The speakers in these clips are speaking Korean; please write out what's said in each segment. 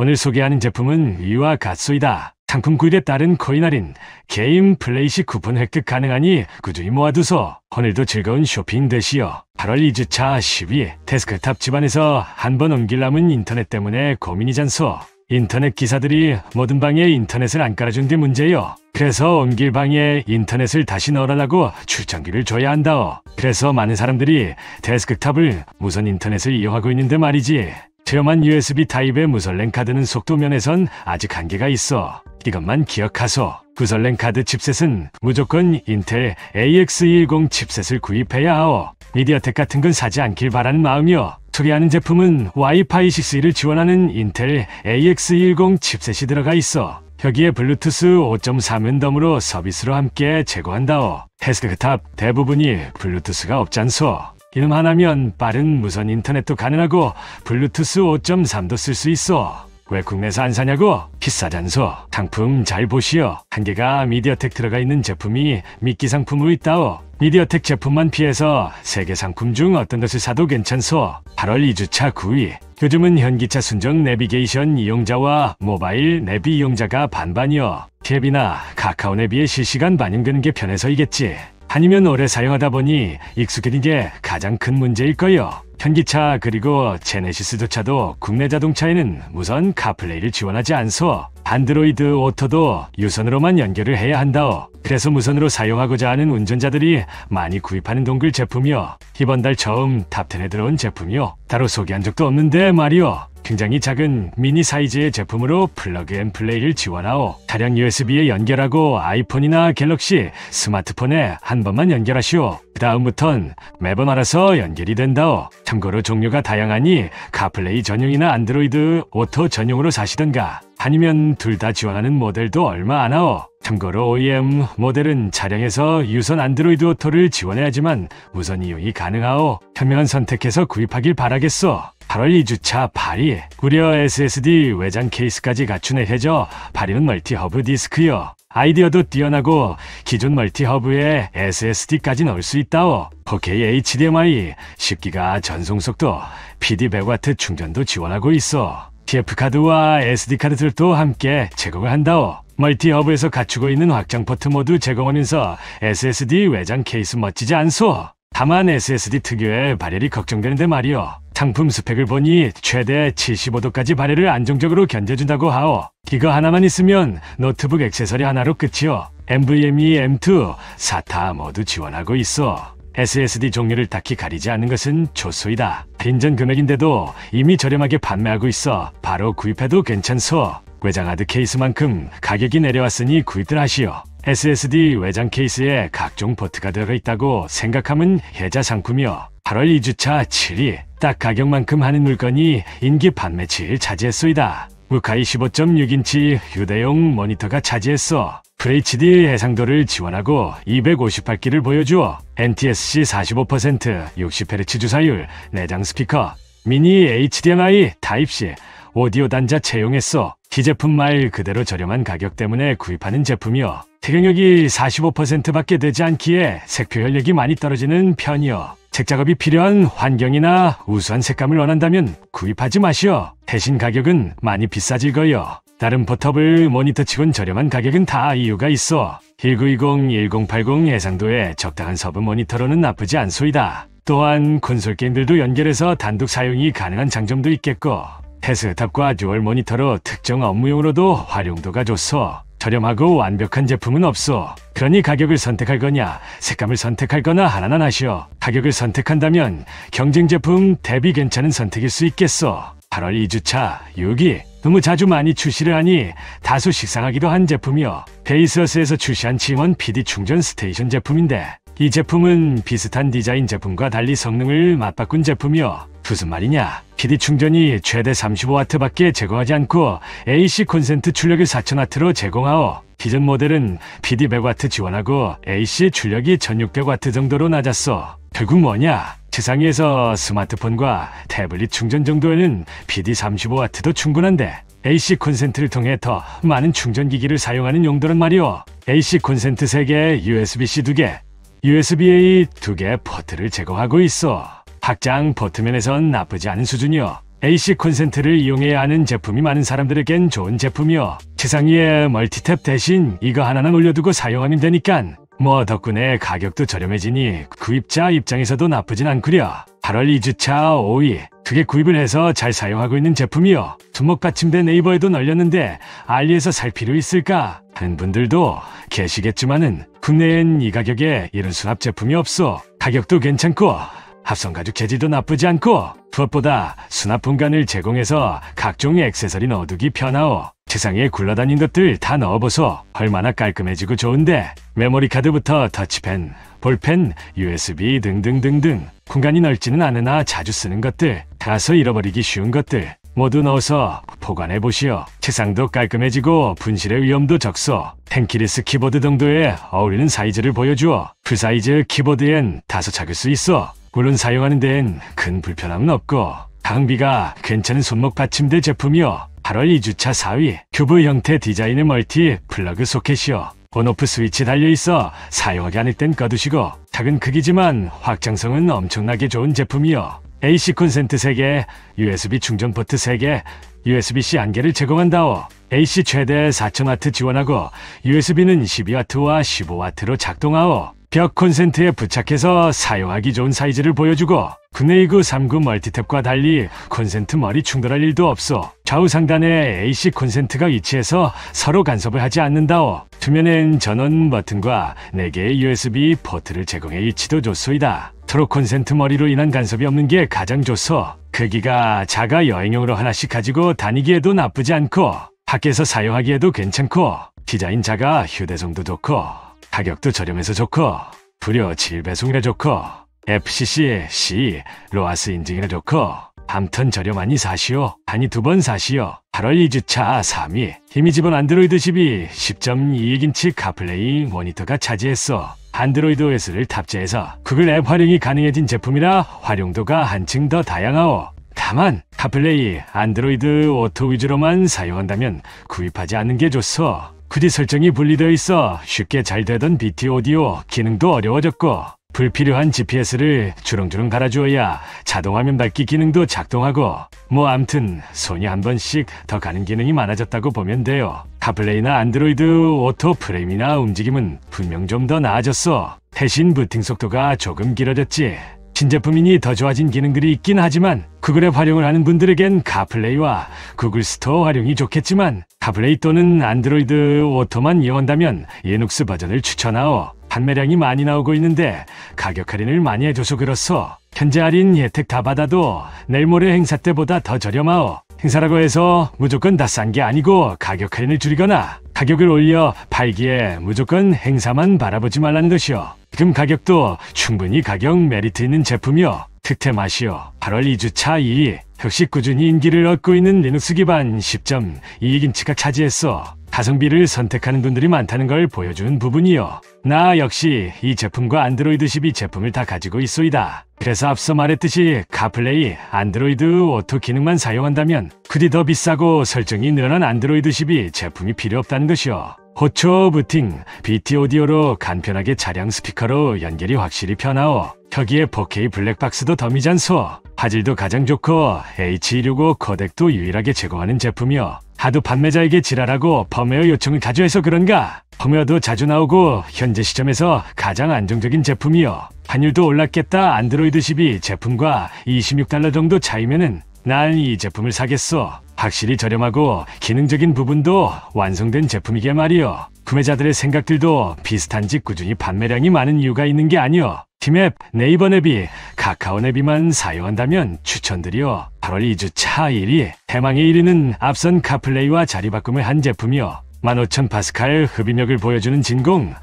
오늘 소개하는 제품은 이와 같소이다. 상품 구입에 따른 코인 할인, 게임 플레이시 쿠폰 획득 가능하니 꾸준히 모아두소. 오늘도 즐거운 쇼핑 되시오. 8월 2주차 10위 데스크탑 집안에서 한 번 옮길 남은 인터넷 때문에 고민이잖소. 인터넷 기사들이 모든 방에 인터넷을 안 깔아준 게 문제요. 그래서 옮길 방에 인터넷을 다시 넣으라고 출장비를 줘야 한다오. 그래서 많은 사람들이 데스크탑을 무선 인터넷을 이용하고 있는데 말이지. 저렴한 USB 타입의 무선랜 카드는 속도 면에선 아직 한계가 있어. 이것만 기억하소. 무선랜 카드 칩셋은 무조건 인텔 AX210 칩셋을 구입해야 하오. 미디어텍 같은 건 사지 않길 바라는 마음이요. 소개하는 제품은 와이파이 6를 지원하는 인텔 AX210 칩셋이 들어가 있어. 여기에 블루투스 5.3은 덤으로 서비스로 함께 제공한다오. 데스크탑 대부분이 블루투스가 없잖소. 이놈 하나면 빠른 무선 인터넷도 가능하고 블루투스 5.3도 쓸 수 있어. 왜 국내에서 안 사냐고? 비싸잖소. 상품 잘 보시오. 한 개가 미디어텍 들어가 있는 제품이 미끼 상품으로 있다오. 미디어텍 제품만 피해서 세계 상품 중 어떤 것을 사도 괜찮소. 8월 2주차 9위. 요즘은 현기차 순정 내비게이션 이용자와 모바일 내비 이용자가 반반이요. 탭이나 카카오 내비에 실시간 반영되는 게 편해서이겠지. 아니면 오래 사용하다 보니 익숙해진 게 가장 큰 문제일 거요. 현기차 그리고 제네시스조차도 국내 자동차에는 무선 카플레이를 지원하지 않소. 안드로이드 오토도 유선으로만 연결을 해야 한다오. 그래서 무선으로 사용하고자 하는 운전자들이 많이 구입하는 dongle 제품이요. 이번 달 처음 top 10에 들어온 제품이요. 따로 소개한 적도 없는데 말이요. 굉장히 작은 미니 사이즈의 제품으로 plug and play를 지원하오. 차량 USB에 연결하고 아이폰이나 갤럭시, 스마트폰에 한 번만 연결하시오. 그 다음부턴 매번 알아서 연결이 된다오. 참고로 종류가 다양하니 카플레이 전용이나 안드로이드 오토 전용으로 사시던가 아니면 둘 다 지원하는 모델도 얼마 안 하오. 참고로 OEM 모델은 차량에서 유선 안드로이드 오토를 지원해야지만 무선 이용이 가능하오. 현명한 선택해서 구입하길 바라겠소. 8월 2주차 8위 구려 SSD 외장 케이스까지 갖춘 해저 8위는 multi hub 디스크요. 아이디어도 뛰어나고 기존 multi hub에 SSD까지 넣을 수 있다오. 4K HDMI, 10기가 전송 속도, PD 100W 충전도 지원하고 있어. TF카드와 SD카드들도 함께 제공을 한다오. multi hub에서 갖추고 있는 확장 포트 모두 제공하면서 SSD 외장 케이스 멋지지 않소? 다만 SSD 특유의 발열이 걱정되는데 말이오. 상품 스펙을 보니 최대 75도까지 발열을 안정적으로 견뎌준다고 하오. 이거 하나만 있으면 노트북 액세서리 하나로 끝이오. NVMe M2, SATA 모두 지원하고 있어. SSD 종류를 딱히 가리지 않는 것은 좋소이다. 인전 금액인데도 이미 저렴하게 판매하고 있어 바로 구입해도 괜찮소. 외장 하드 케이스만큼 가격이 내려왔으니 구입들 하시오. SSD 외장 케이스에 각종 포트가 들어가 있다고 생각하면 혜자 상품이요. 8월 2주차 7위. 딱 가격만큼 하는 물건이 인기 판매치를 차지했소이다. 무카이 15.6인치 휴대용 모니터가 차지했어. FHD 해상도를 지원하고 258기를 보여주어 NTSC 45%, 60Hz 주사율, 내장 스피커, 미니 HDMI 타입C, 오디오 단자 채용했어. 이 제품 말 그대로 저렴한 가격 때문에 구입하는 제품이요. 색재현력이 45%밖에 되지 않기에 색 표현력이 많이 떨어지는 편이요. 색 작업이 필요한 환경이나 우수한 색감을 원한다면 구입하지 마시오. 대신 가격은 많이 비싸질 거요. 다른 포터블 모니터 치곤 저렴한 가격은 다 이유가 있어. 1920, 1080 해상도의 적당한 서브 모니터로는 나쁘지 않소이다. 또한 콘솔 게임들도 연결해서 단독 사용이 가능한 장점도 있겠고 데스크탑과 듀얼 모니터로 특정 업무용으로도 활용도가 좋소. 저렴하고 완벽한 제품은 없어. 그러니 가격을 선택할 거냐, 색감을 선택할 거냐 하나는 하시오. 가격을 선택한다면 경쟁 제품 대비 괜찮은 선택일 수 있겠어. 8월 2주차 6위. 너무 자주 많이 출시를 하니 다소 식상하기도 한 제품이요. Baseus에서 출시한 G1 PD 충전 스테이션 제품인데 이 제품은 비슷한 디자인 제품과 달리 성능을 맞바꾼 제품이요. 무슨 말이냐? PD 충전이 최대 35W밖에 제공하지 않고 AC 콘센트 출력을 4000W로 제공하오. 기존 모델은 PD 100W 지원하고 AC 출력이 1600W 정도로 낮았어. 결국 뭐냐? 책상에서 스마트폰과 태블릿 충전 정도에는 PD 35W도 충분한데 AC 콘센트를 통해 더 많은 충전기기를 사용하는 용도란 말이오. AC 콘센트 3개, USB-C 2개, USB-A 2개 포트를 제공하고 있어. 확장 포트면에선 나쁘지 않은 수준이요. AC 콘센트를 이용해야 하는 제품이 많은 사람들에겐 좋은 제품이요. 책상 위에 멀티탭 대신 이거 하나는 올려두고 사용하면 되니깐 뭐 덕분에 가격도 저렴해지니 구입자 입장에서도 나쁘진 않구려. 8월 2주차 5위. 그게 구입을 해서 잘 사용하고 있는 제품이요. 두목 받침대 네이버에도 널렸는데 알리에서 살 필요 있을까 하는 분들도 계시겠지만은 국내엔 이 가격에 이런 수납 제품이 없어. 가격도 괜찮고 합성 가죽 재질도 나쁘지 않고 무엇보다 수납 공간을 제공해서 각종 액세서리 넣어두기 편하오. 세상에 굴러다닌 것들 다 넣어보소. 얼마나 깔끔해지고 좋은데 메모리 카드부터 터치펜, 볼펜, USB 등등등등 공간이 넓지는 않으나 자주 쓰는 것들 작아서 잃어버리기 쉬운 것들 모두 넣어서 보관해 보시오. 책상도 깔끔해지고 분실의 위험도 적소. tenkeyless 키보드 정도에 어울리는 사이즈를 보여주어. 풀사이즈 키보드엔 다소 작을 수 있어. 물론 사용하는 데엔 큰 불편함은 없고 가성비가 괜찮은 손목 받침대 제품이요. 8월 2주차 4위 큐브 형태 디자인의 멀티 플러그 소켓이요. on off 스위치 달려있어 사용하지 않을 땐 꺼두시고 작은 크기지만 확장성은 엄청나게 좋은 제품이요. AC 콘센트 3개, USB 충전 포트 3개, USB-C 1개를 제공한다오. AC 최대 4000W 지원하고 USB는 12W와 15W로 작동하오. 벽 콘센트에 부착해서 사용하기 좋은 사이즈를 보여주고 국내 2구 3구 멀티탭과 달리 콘센트 머리 충돌할 일도 없어 좌우 상단에 AC 콘센트가 위치해서 서로 간섭을 하지 않는다오 투면엔 전원 버튼과 4개의 USB 포트를 제공해 위치도 좋소이다 서로 콘센트 머리로 인한 간섭이 없는 게 가장 좋소 크기가 작아 여행용으로 하나씩 가지고 다니기에도 나쁘지 않고 밖에서 사용하기에도 괜찮고 디자인 작아 휴대성도 좋고 가격도 저렴해서 좋고 무료 직배송이라 좋고 FCC, CE, RoHS 인증이라 좋고 암튼 저렴하니 사시오. 아니 두번 사시오. 8월 2주차 3위 힘이 집은 안드로이드 12 10.2인치 카플레이 모니터가 차지했어. 안드로이드 OS를 탑재해서 구글 앱 활용이 가능해진 제품이라 활용도가 한층 더 다양하오. 다만 카플레이 안드로이드 오토 위주로만 사용한다면 구입하지 않는 게 좋소. 굳이 설정이 분리되어 있어 쉽게 잘 되던 BT 오디오 기능도 어려워졌고 불필요한 GPS를 주렁주렁 달아주어야 자동화면 밝기 기능도 작동하고 뭐 암튼 손이 한 번씩 더 가는 기능이 많아졌다고 보면 돼요. 카플레이나 안드로이드 오토 프레임이나 움직임은 분명 좀 더 나아졌어. 대신 부팅 속도가 조금 길어졌지. 신제품이니 더 좋아진 기능들이 있긴 하지만 구글앱 활용을 하는 분들에겐 카플레이와 구글 스토어 활용이 좋겠지만 카플레이 또는 안드로이드 오토만 이용한다면 리눅스 버전을 추천하오. 판매량이 많이 나오고 있는데 가격 할인을 많이 해줘서 그렇소. 현재 할인 혜택 다 받아도 내일 모레 행사 때보다 더 저렴하오. 행사라고 해서 무조건 다 싼 게 아니고 가격 할인을 줄이거나 가격을 올려 팔기에 무조건 행사만 바라보지 말라는 것이오. 지금 가격도 충분히 가격 메리트 있는 제품이요. 득템 맛이요. 8월 2주차 2위. 역시 꾸준히 인기를 얻고 있는 리눅스 기반 10.2인치가 차지했어. 가성비를 선택하는 분들이 많다는 걸 보여준 부분이요. 나 역시 이 제품과 안드로이드 12 제품을 다 가지고 있소이다. 그래서 앞서 말했듯이 카플레이, 안드로이드 오토 기능만 사용한다면 굳이 더 비싸고 설정이 늘어난 안드로이드 12 제품이 필요 없다는 것이요. 최초 부팅, BT 오디오로 간편하게 차량 스피커로 연결이 확실히 편하오. 여기에 4K 블랙박스도 더미잔소. 화질도 가장 좋고 H265 코덱도 유일하게 제공하는 제품이요. 하도 판매자에게 지랄하고 펌웨어 요청을 자주 해서 그런가? 펌웨어도 자주 나오고 현재 시점에서 가장 안정적인 제품이요. 환율도 올랐겠다 안드로이드 12 제품과 26달러 정도 차이면은 난 이 제품을 사겠어. 확실히 저렴하고 기능적인 부분도 완성된 제품이게 말이요. 구매자들의 생각들도 비슷한지 꾸준히 판매량이 많은 이유가 있는 게 아니요. 팀앱, 네이버 앱이, 카플레이만 사용한다면 추천드려. 8월 2주차 1위, 대망의 1위는 앞선 카플레이와 자리바꿈을 한 제품이요. 15,000 파스칼 흡입력을 보여주는 진공,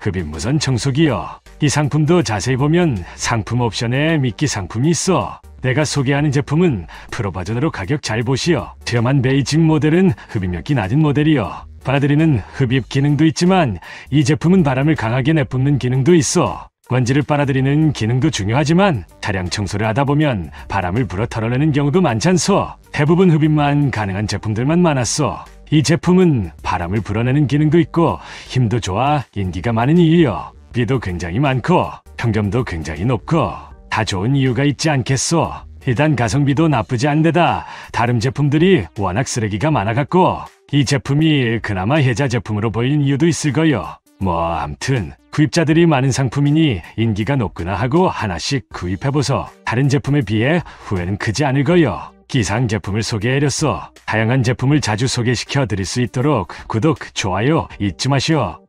흡입 무선 청소기요. 이 상품도 자세히 보면 상품 옵션에 미끼 상품이 있어. 내가 소개하는 제품은 프로 버전으로 가격 잘 보시오. 저렴한 베이직 모델은 흡입력이 낮은 모델이요. 빨아들이는 흡입 기능도 있지만 이 제품은 바람을 강하게 내뿜는 기능도 있어. 먼지를 빨아들이는 기능도 중요하지만 차량 청소를 하다 보면 바람을 불어 털어내는 경우도 많잖소. 대부분 흡입만 가능한 제품들만 많았어. 이 제품은 바람을 불어내는 기능도 있고 힘도 좋아 인기가 많은 이유요. 비도 굉장히 많고 평점도 굉장히 높고 다 좋은 이유가 있지 않겠소. 일단 가성비도 나쁘지 않데다 다른 제품들이 워낙 쓰레기가 많아갖고 이 제품이 그나마 혜자 제품으로 보이는 이유도 있을 거요. 뭐 암튼 구입자들이 많은 상품이니 인기가 높구나 하고 하나씩 구입해보소. 다른 제품에 비해 후회는 크지 않을 거요. 기상 제품을 소개해렸어. 다양한 제품을 자주 소개시켜 드릴 수 있도록 구독, 좋아요 잊지 마시오.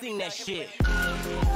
Sing that shit.